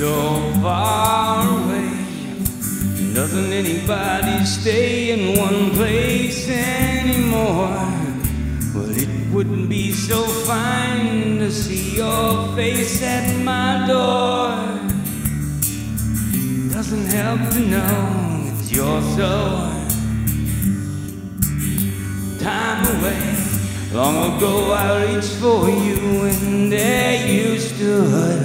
far away. Doesn't anybody stay in one place anymore? Well, it wouldn't be so fine to see your face at my door. Doesn't help to know that you're so time away. Long ago I reached for you and there you stood.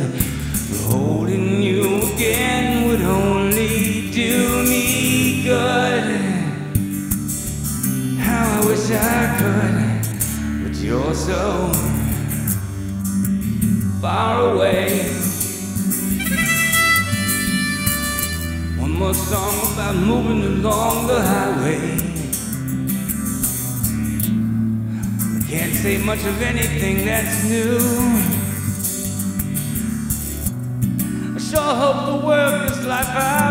Good. How I wish I could, but you're so far away. One more song about moving along the highway. Can't say much of anything that's new. I sure hope the world gets life out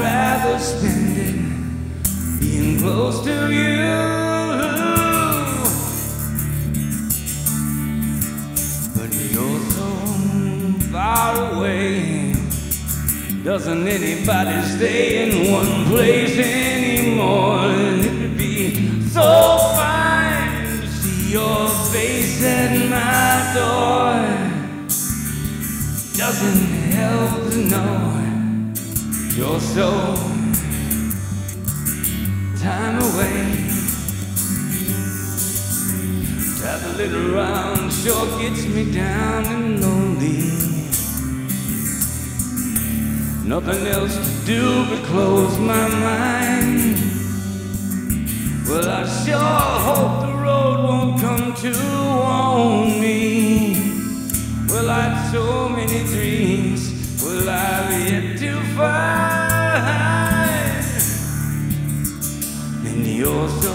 rather spend it being close to you. But you're so far away. Doesn't anybody stay in one place anymore? It would be so fine to see your face at my door. Doesn't help to know you're so time away. Traveling around sure gets me down and lonely. Nothing else to do but close my mind. Well, I sure hope the road won't come to own me. Well, I had so many dreams. And you're so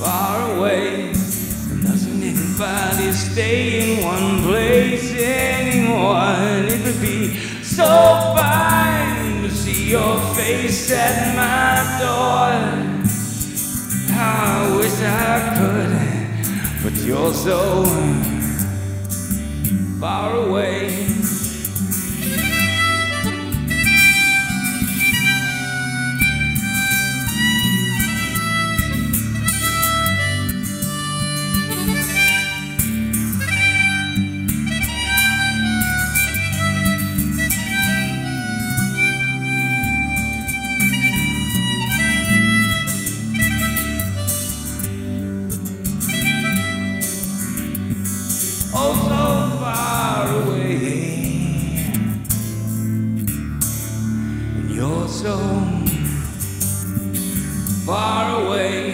far away. Doesn't anybody stay in one place anymore? And it would be so fine to see your face at my door. How I wish I could, but you're so far away. oh so far away. And you're so far away.